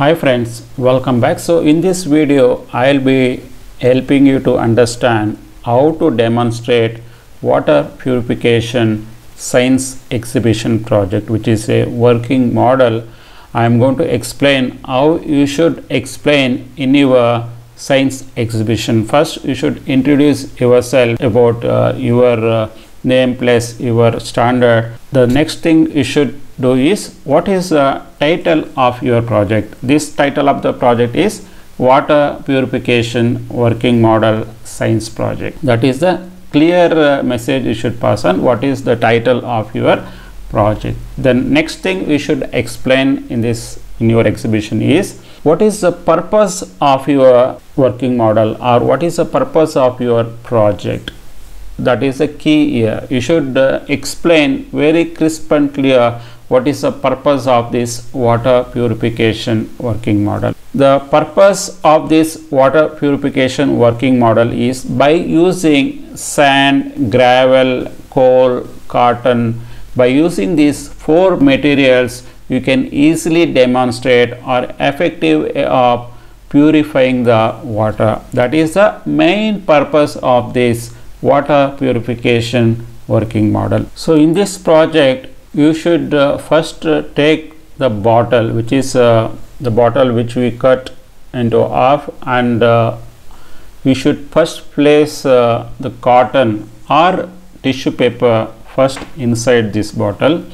Hi friends, welcome back. So in this video, I'll be helping you to understand how to demonstrate water purification science exhibition project, which is a working model. I'm going to explain how you should explain in your science exhibition. First, you should introduce yourself about uh, your uh, name plus your standard. The next thing you should do is what is the title of your project? This title of the project is water purification working model science project. That is the clear uh, message you should pass on. What is the title of your project? The next thing we should explain in this in your exhibition is what is the purpose of your working model or what is the purpose of your project? That is the key here. You should uh, explain very crisp and clear what is the purpose of this water purification working model? The purpose of this water purification working model is by using sand gravel coal cotton by using these four materials you can easily demonstrate or effective of purifying the water. That is the main purpose of this water purification working model. So in this project you should uh, first uh, take the bottle which is uh, the bottle which we cut into half and we should first place the cotton or tissue paper first inside this bottle.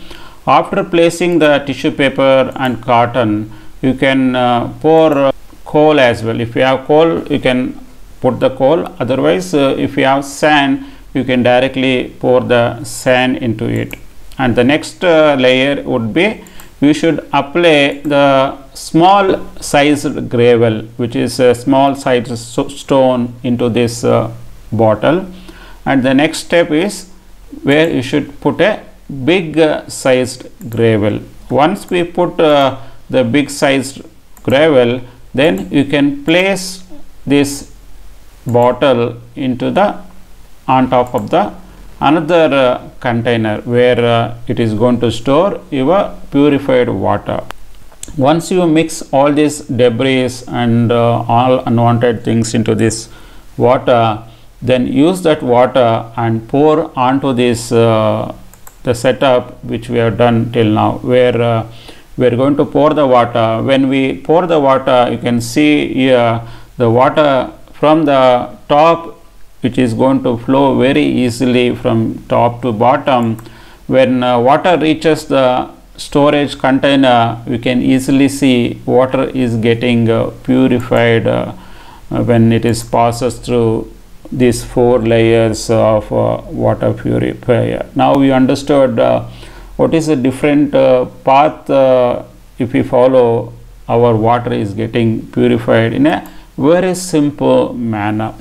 After placing the tissue paper and cotton you can pour coal as well. If you have coal you can put the coal. Otherwise if you have sand you can directly pour the sand into it and the next uh, layer would be we should apply the small sized gravel which is a small sized stone into this uh, bottle. And the next step is where you should put a big uh, sized gravel. Once we put uh, the big sized gravel then you can place this bottle into the on top of the another uh, container where uh, it is going to store your purified water. Once you mix all these debris and uh, all unwanted things into this water then use that water and pour onto this uh, the setup which we have done till now where uh, we are going to pour the water. When we pour the water you can see here the water from the top which is going to flow very easily from top to bottom. When uh, water reaches the storage container we can easily see water is getting uh, purified uh, when it is passes through these four layers of uh, water purifier. Now we understood uh, what is the different uh, path if we follow our water is getting purified in a very simple manner